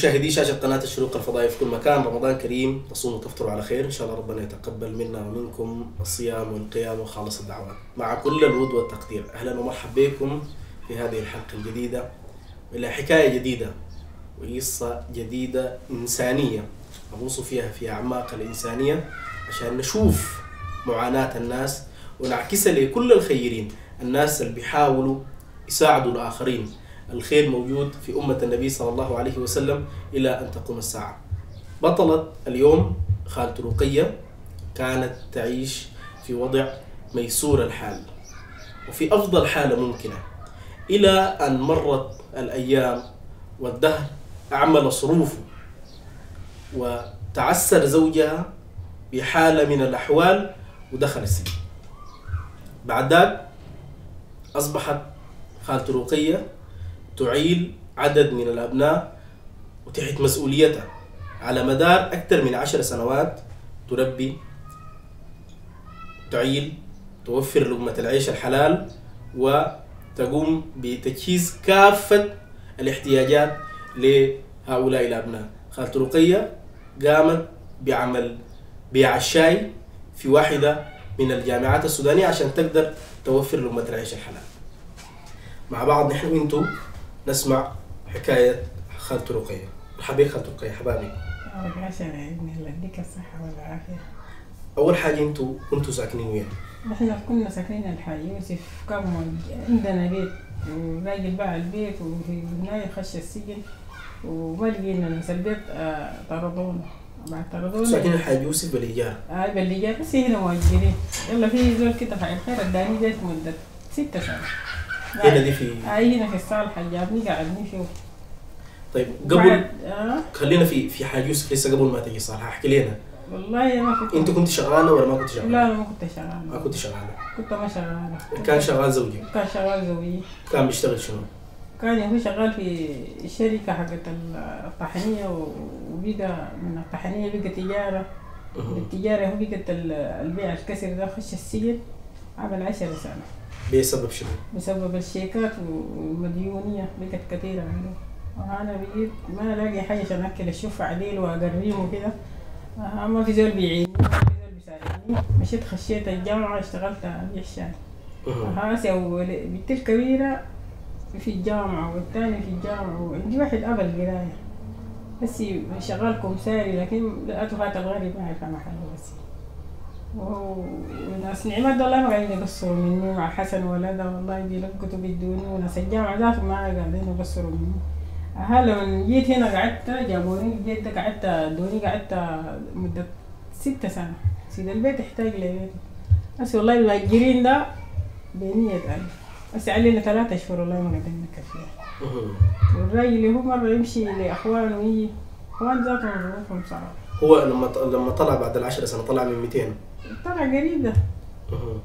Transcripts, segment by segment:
مشاهدي شاشة قناة الشروق الفضائية في كل مكان. رمضان كريم تصوموا وتفطروا على خير. إن شاء الله ربنا يتقبل منا ومنكم الصيام والقيام وخالص الدعوات. مع كل الود والتقدير. أهلا ومرحبا بكم في هذه الحلقة الجديدة. إلى حكاية جديدة وقصة جديدة إنسانية. نغوص فيها في أعماق الإنسانية عشان نشوف معاناة الناس ونعكسها لكل الخيرين. الناس اللي بيحاولوا يساعدوا الآخرين. الخير موجود في أمة النبي صلى الله عليه وسلم إلى أن تقوم الساعة. بطلة اليوم خالة رقية كانت تعيش في وضع ميسور الحال وفي أفضل حالة ممكنة إلى أن مرت الأيام والدهر أعمل صروفه وتعسر زوجها بحالة من الأحوال ودخل السجن. بعد ذلك أصبحت خالة رقية تعيل عدد من الأبناء وتحت مسؤوليتها. على مدار أكثر من عشر سنوات تربي تعيل توفر لقمة العيش الحلال وتقوم بتجهيز كافة الاحتياجات لهؤلاء الأبناء. خالة رقية قامت بعمل بيع الشاي في واحدة من الجامعات السودانية عشان تقدر توفر لقمة العيش الحلال. مع بعض نحن وأنتم نسمع حكاية خالة رقية مرحبا خالة رقية حبابي. الله عشان عيدنا الله يديك الصحة والعافية. أول حاجة أنتوا كنتوا ساكنين وين؟ إحنا كنا ساكنين الحاج يوسف كان عندنا بيت وراجل باع البيت وفي النهاية خش السجن وما لقينا ناس البيت آه، طردونا. بعد طردونا. ساكنين الحاج يوسف بالإيجار هاي باللي جاء بس هنا مؤجرين يلا في زول كده فعل خير اداني بيت مدة ستة سنة هنا دي في؟ هنا في الصالحة جابني قعدني فيه طيب قبل آه. خلينا في في حاج يوسف لسه قبل ما تجي صالحة احكي لنا والله ما كنت أنت كنت شغالة ولا ما كنت لا شغالة؟ لا ما كنت ما شغالة كنت شغالة. كنت ما شغالة. كان شغال زوجي. كان شغال زوجي. كان بيشتغل شنو؟ كان هو شغال في الشركة حقت الطحنية وبقى من الطحنية بقى تجارة. مهم. التجارة هو بقت ال- البيع الكسر ده خش السجن عمل عشر سنة. بسبب شنو؟ بسبب الشيكات والمديونية بقت كثيرة عنده وأنا بقيت ما ألاقي حاجة عشان أكل الشوف عديل وأقريم وكده. آه، ما في زول بيعيني ما في زول بيساعدني. مشيت خشيت الجامعة اشتغلت أبيع الشاي. هاسي بنتي الكبيرة في الجامعة والثاني في الجامعة وعندي واحد أبى القراية. بس شغال كمساري لكن لقيته فات الغريب ما يعرف محل بس. وناس نعمات والله ما قاعدين يقصروا مني مع حسن ولده. والله يدي لك كتب يدوني وناس الجامعة ذاتهم ما قاعدين يقصروا مني. ها لما جيت هنا قعدت جابوني جيت قعدت دوني قعدت مدة ستة سنة. سيد البيت يحتاج لبيت بس والله المهجرين ده بمية ألف بس علينا ثلاثة أشهر والله ما قدرنا نكفيها. والراجل هو مرة يمشي لأخوانه ويجي أخوان ذاتهم ظروفهم صعبة. هو لما لما طلع بعد العشر سنة طلع من 200 طلع قريب ده مهم.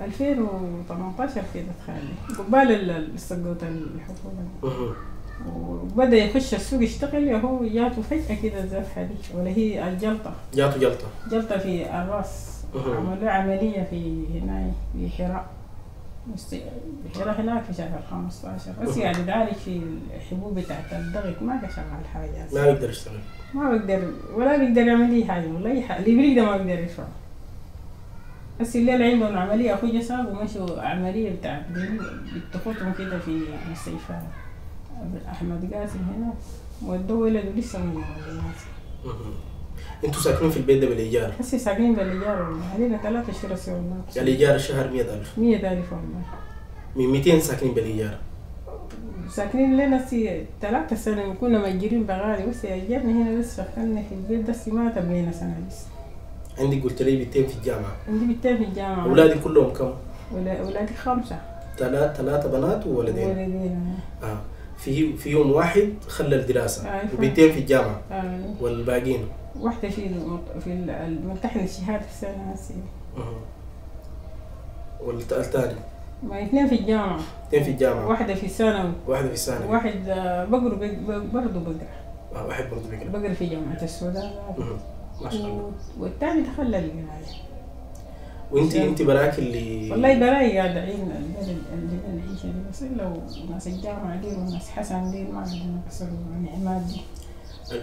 2018 كده تخيل قبال ال- ال- سقوط الحكومة. وبدأ يخش السوق يشتغل هو جاته فجأة كده الزفحة دي ولا هي الجلطة. جاته جلطة. جلطة في الرأس. عملوا عملية في هنا في حراء. حراء هناك في شهر 15 بس. قاعد يتعالج في الحبوب بتاعت الضغط. ما شغال حاجة ما بيقدر يشتغل ما بقدر ولا بيقدر يعمل لي حاجة ولا أي حاجة اللي بيقدر ما بيقدر يشرب. بس الليل عندهم عملية أخوي جساب ومشوا عملية بتاعت بتخطهم كده في مستشفى أحمد قاسم هنا. ودوه ولده لسه من الناس. أنتوا ساكنين في البيت ده بالإيجار. هسه ساكنين بالإيجار والله. علينا ثلاثة شهور سوى الله الإيجار الشهر 100000 مية ألف والله. من 200 ساكنين بالإيجار. ساكنين لنا سي ثلاثة سنة كنا مأجرين بغالي. بس أجرنا هنا بس فكرنا في البيت بس ما تبقينا سنة بس. عندك قلت لي بنتين في الجامعة. عندي بنتين في الجامعة. أولادي كلهم كم؟ ولا- أولادي خمسة. ثلاث ثلاثة بنات وولدين. ولدين آه. في فيهم واحد خلى الدراسة. آه، وبنتين في الجامعة. آه. والباقيين؟ واحدة في المط- في ال- الممتحن الشهادة السنة هسه. والثاني ما اثنين في الجامعة. اثنين في الجامعة. واحدة في ثانوي واحدة في الثانوي. واحد بقرا برضه بقرا. واحد برضه بيقرا بقرا في جامعة السودان. ما شاء الله. و- والتاني تخلى القراية وانت انت براك اللي والله براي قاعد أعين البلد اللي العيشة دي بس لو ناس الجامعة دي وناس حسن دي ما عندنا كسر النعمات دي.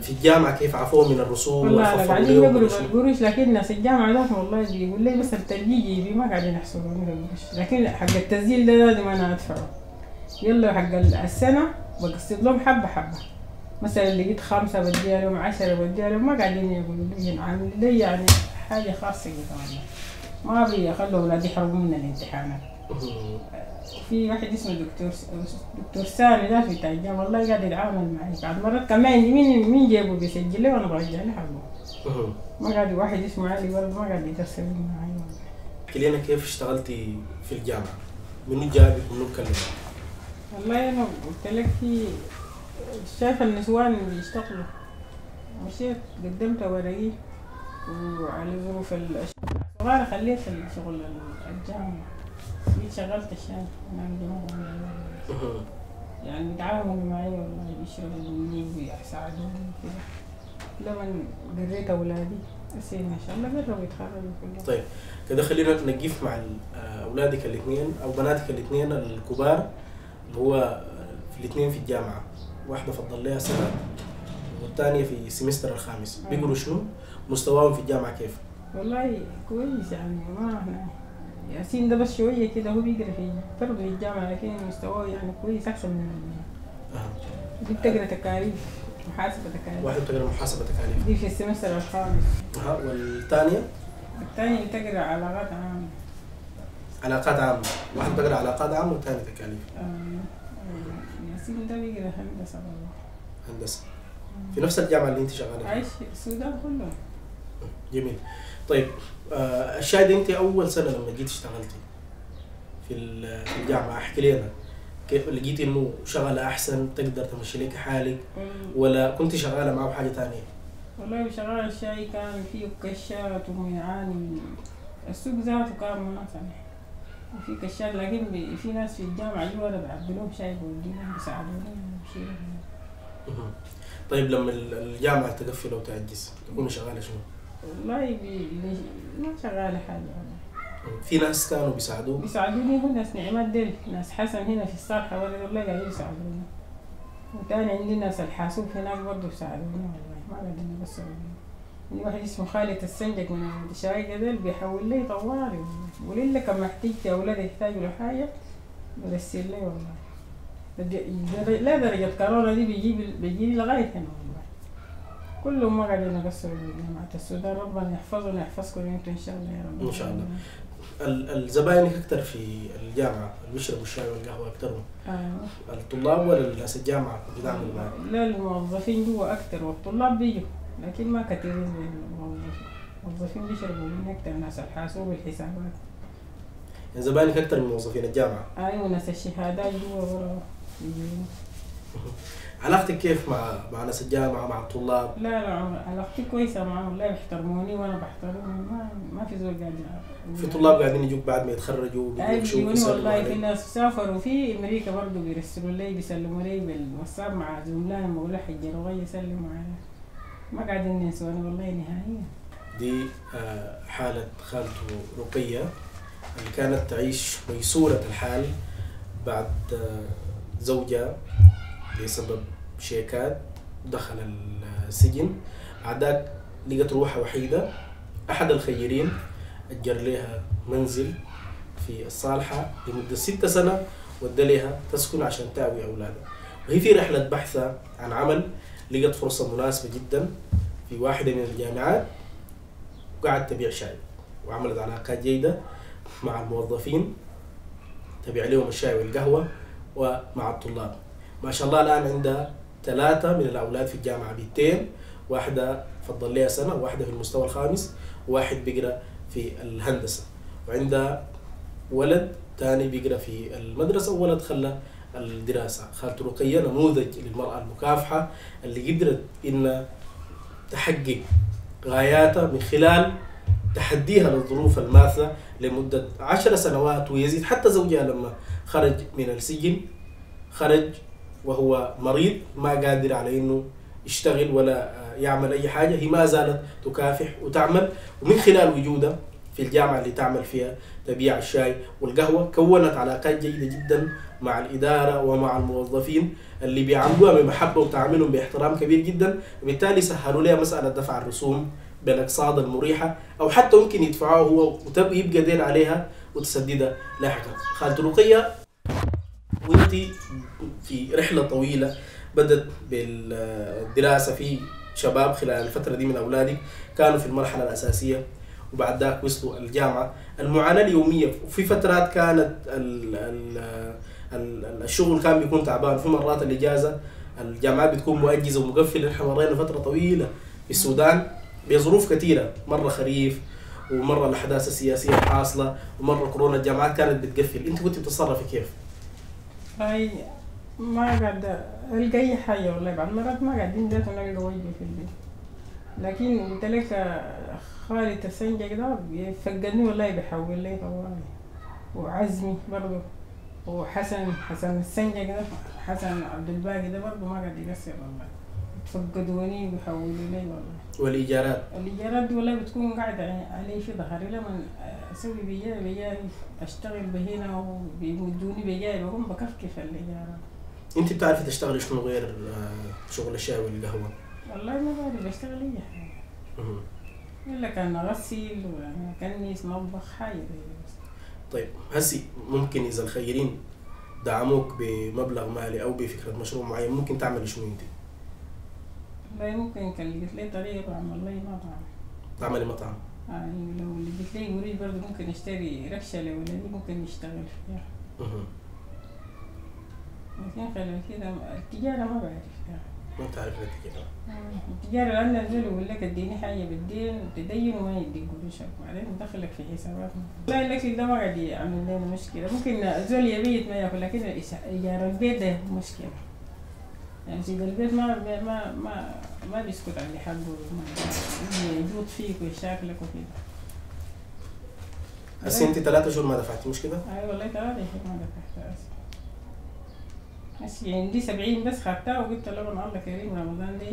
في الجامعة كيف عفوا من الرسوم والله قاعدين شنو؟ القروش لكن ناس الجامعة ذاتهم والله بيقول لي بس التلجيجي دي ما قاعدين يحصلوني القروش. لكن حق التسجيل ده لازم أنا أدفعه. يلا حق السنة بقسط لهم حبة حبة. مثلا اللي لقيت خمسة بديها لهم عشرة بديها لهم ما قاعدين يقولوا لي عامل لي يعني حاجة خاصة كده والله ما بيخلوا أولادي يحرموا من الامتحانات. في واحد اسمه دكتور دكتور سامي ده في تاجة والله قاعد يتعامل معي. بعد مرات عندي مين مين جيبه بيسجل لي وأنا برجع له حقه. ما قاعد واحد اسمه علي برضه ما قاعد يتصل معي. لنا كيف اشتغلتي في الجامعة؟ منو جابك منو كلمك؟ والله أنا قلت لك في شايفه النسوان اللي بيشتغلوا. مشيت قدمت ورقي. وعلى ظروف الصغار خليت الشغل الجامعة. جيت شغلت أنا الجامعة مهم. يعني بيتعاونوا معي والله بيشربوا مني ويساعدوني كده لما قريت أولادي هسه ما شاء الله قربوا يتخرجوا كلهم. طيب كده خلينا نقف مع أولادك الاثنين أو بناتك الاثنين الكبار اللي هو في الاثنين في الجامعة. واحدة فضل لها سنة والثانية في السمستر الخامس. آه. بيقولوا شنو؟ مستواهم في الجامعة كيف؟ والله كويس يعني ما إحنا ياسين ده بس شوية كده هو بيقرأ في برضه في الجامعة لكن مستواه يعني كويس أحسن من. دي بتقرا تكاليف محاسبة تكاليف. واحدة بتقرا محاسبة تكاليف. دي في السمستر الخامس. أها. والثانية؟ الثاني بتقرا علاقات عامة. علاقات عامة. واحدة بتقرا علاقات عامة والثانيه تكاليف. آه، آه، ياسين ده بيقرأ هندسة والله هندسة. في نفس الجامعة اللي انت شغالة فيها؟ عايش في السودان كله. جميل. طيب آه، الشاهد انت أول سنة لما جيت اشتغلتي في ال- في الجامعة احكي لنا كيف لقيتي إنه شغله أحسن تقدر تمشي لك حالك ولا كنت شغالة معه حاجة ثانية والله شغال الشاي كان فيه كشات وميعان السوق ذاته كان مناسب وفي كشات لكن في ناس في الجامعة جوا بعبي لهم شاي بوديهم بيساعدوني. طيب لما ال- الجامعة تقفل أو تعجز تكوني شغالة شنو؟ والله. ما شغالة حاجة والله. في ناس كانوا بيساعدوك بيساعدوني هو ناس نعمات ديل ناس حسن هنا في الصالحة والله والله قاعدين يساعدوني وتاني عندي ناس الحاسوب هناك برضه بيساعدوني والله ما قاعدين بس عندي واحد اسمه خالد السنجك من الشاي ديل بيحول لي طوالي بيقول لي كم احتجت أولاد يحتاجوا لحاجة برسل لي والله لا درجة كورونا دي بيجيب بيجيني لغاية هنا والله كلهم ما قاعدين يقصروا جماعة السودان ربنا يحفظنا يحفظكم أنتم إن شاء الله يا رب إن شاء الله. ال- الزباين أكثر في الجامعة اللي بيشربوا الشاي والقهوة اكثرهم آه. الطلاب ولا ناس الجامعة بيتعاملوا معك؟ لا الموظفين جوا أكتر والطلاب بيجوا لكن ما كثيرين زي الموظفين الموظفين بيشربوا من أكتر ناس الحاسوب والحسابات يعني زباينك أكثر من موظفين الجامعة أيوة ناس الشهادات جوا برا. علاقتك كيف مع مع ناس الجامعة مع الطلاب؟ لا لا علاقتي كويسة معهم لا بيحترموني وأنا بحترمهم ما ما في زول قاعد في طلاب قاعدين يجوك بعد ما يتخرجوا بيجوني والله في. ناس سافروا في أمريكا برضه بيرسلوا لي بيسلموا لي بالواتساب مع زملائهم بقول له حج رغي يسلموا علي ما قاعدين ينسوني والله نهائيا دي آه، حالة خالته رقية اللي كانت تعيش ميسورة الحال بعد آه، زوجها بسبب شيكات دخل السجن. بعدك لقت روحها وحيدة. أحد الخيرين أجر لها منزل في الصالحة لمدة ستة سنة ودى لها تسكن عشان تأوي أولادها وهي في رحلة بحث عن عمل لقت فرصة مناسبة جدا في واحدة من الجامعات وقعدت تبيع شاي وعملت علاقات جيدة مع الموظفين تبيع لهم الشاي والقهوة ومع الطلاب. ما شاء الله الآن عندها ثلاثة من الأولاد في الجامعة بنتين واحدة فضل لها سنة واحدة في المستوى الخامس وواحد بيقرأ في الهندسة. وعندها ولد تاني بيقرأ في المدرسة وولد خلى الدراسة. خالته رقية نموذج للمرأة المكافحة اللي قدرت إنها تحقق غاياتها من خلال تحديها للظروف الماثلة لمدة عشر سنوات ويزيد حتى زوجها لما خرج من السجن. خرج وهو مريض ما قادر على إنه يشتغل ولا يعمل أي حاجة. هي ما زالت تكافح وتعمل. ومن خلال وجودها في الجامعة اللي تعمل فيها تبيع الشاي والقهوة كونت علاقات جيدة جدا مع الإدارة ومع الموظفين اللي بيعاملوها بمحبة وتعاملهم باحترام كبير جدا. وبالتالي سهلوا لها مسألة دفع الرسوم بالأقساط المريحة أو حتى ممكن يدفعوها هو ويبقى دين عليها وتسددها لاحقا خالة رقية وانت في رحلة طويلة بدت بالدراسة في شباب خلال الفترة دي من أولادك كانوا في المرحلة الأساسية. وبعد ذاك وصلوا الجامعة. المعاناة اليومية وفي فترات كانت ال ال ال الشغل كان بيكون تعبان. في مرات الإجازة الجامعات بتكون مؤجزة ومقفلة. نحن مرينا فترة طويلة في السودان بظروف كثيرة. مرة خريف ومرة الأحداث السياسية الحاصلة ومرة كورونا. الجامعات كانت بتقفل. أنت كنت بتتصرفي كيف؟ هاي ما قاعد أي حاجة والله بعض مرات ما قاعدين ذاته نلقى وجبة في البيت لكن قلت لك خالد السنجق ده فقدني والله بيحول لي طوالي وعزمي برضه وحسن حسن السنجق ده حسن عبد الباقي ده برضه ما قاعد يقصر والله فقدوني وبيحولوا لي والله والإيجارات الإيجارات دي والله بتكون قاعدة علي في ظهري لما أسوي بيجاي بيجاي أشتغل بهنا وبيمدوني بيجاي بقوم بكفكف الإيجارات أنت بتعرفي تشتغلي شنو غير آه، شغل الشاي والقهوة؟ والله ما بعرف بشتغل أي حاجة مهم. إلا كان أغسل ولا كنيس مطبخ بس. طيب هسي ممكن إذا الخيرين دعموك بمبلغ مالي أو بفكرة مشروع معين ممكن تعملي شنو أنت؟ والله ممكن كان لقيت لي طريقة بعمل لي مطعم تعملي مطعم يعني لو لقيت لي مريد برضه ممكن اشتري ركشة لولدي ممكن يشتغل فيها. لكن خلال كده التجارة ما بعرف فيها ما بتعرف لك كده التجارة لأن الزول يقول لك اديني حاجة بالدين تدين وما يديك قروشك بعدين يدخلك في حساباتنا. لا الأكل ده ما قاعد يعمل لنا مشكلة. ممكن الزول يبيت ما ياكل لكن إيجار البيت ده مشكلة. يعني سيد البيت ما ما ما ما بيسكت على حقه ما يجوط فيك ويشاكلك وكده هسي أنت ثلاثة شهور ما دفعتي مش كده؟ أي والله ثلاثة شهور ما دفعت أصلا هسي عندي سبعين بس خدتها وقلت له الله كريم رمضان ده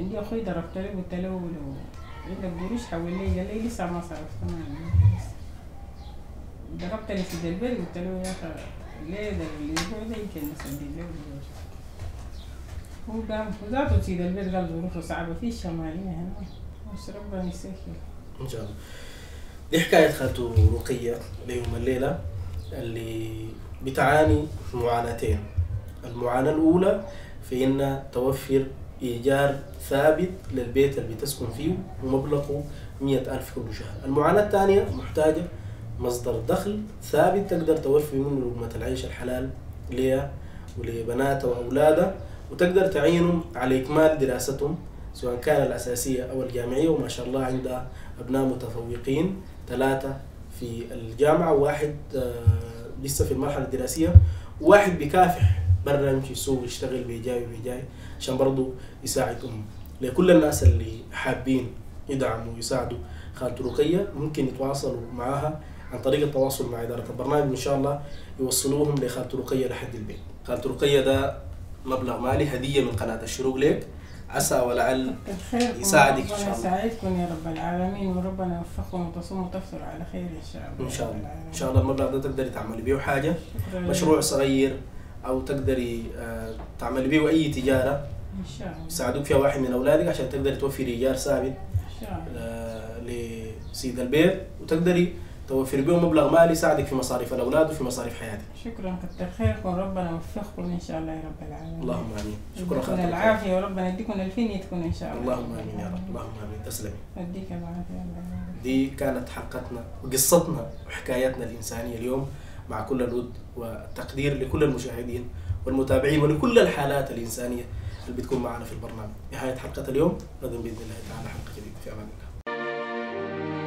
عندي أخوي ضربت له قلت له لو عندك قروش حول لي قال لي لسه ما صرفت ما عندي لسه. ضربت لي في البيت قلت له يا أخي ليه ده الأسبوع ده يمكن نسدد له وذاته سيد البيت قال ظروفه صعبة في الشمالية هنا بس ربنا يسهل إن شاء الله دي حكاية خالته رقية ليوم الليلة اللي بتعاني معاناتين المعاناة الأولى في إنها توفر إيجار ثابت للبيت اللي بتسكن فيه ومبلغه مية ألف كل شهر المعاناة الثانية محتاجة مصدر دخل ثابت تقدر توفي منه لقمة العيش الحلال ليها ولبناتها وأولادها وتقدر تعينهم على إكمال دراستهم سواء كان الأساسية أو الجامعية وما شاء الله عندها أبناء متفوقين ثلاثة في الجامعة وواحد آه، لسه في المرحلة الدراسية وواحد بيكافح برا يمشي السوق يشتغل بيجاي وبيجاي عشان برضه يساعد أمه لكل الناس اللي حابين يدعموا ويساعدوا خالته رقية ممكن يتواصلوا معها عن طريق التواصل مع إدارة البرنامج إن شاء الله يوصلوهم لخالته رقية لحد البيت. خالته رقية ده مبلغ مالي هدية من قناة الشروق لك عسى ولعل يساعدك ربنا شاء الله. يساعدكم يا رب العالمين وربنا يوفقكم وتصوموا وتفطروا على خير إن شاء الله. إن شاء الله. إن شاء الله المبلغ ده تقدري تعملي بيه حاجة. مشروع صغير أو تقدري آه، تعملي بيه أي تجارة. إن شاء الله. يساعدوك فيها واحد من أولادك عشان تقدري توفري ايجار ثابت إن شاء الله. آه، لسيد البيت. وتقدري توفري بيه مبلغ مالي يساعدك في مصاريف الأولاد وفي مصاريف حياتك. شكرا كتر خيركم ربنا يوفقكم إن شاء الله يا رب العالمين. اللهم آمين. شكرا خالتي العافية وربنا يديكم الفينيتكم إن شاء الله. اللهم آمين يا رب. اللهم آمين. تسلمي يديك العافية يا رب. دي كانت حلقتنا وقصتنا وحكاياتنا الإنسانية اليوم مع كل الود والتقدير لكل المشاهدين والمتابعين ولكل الحالات الإنسانية اللي بتكون معنا في البرنامج. نهاية حلقة اليوم غدا بإذن الله تعالى حلقة جديدة. في أمان الله.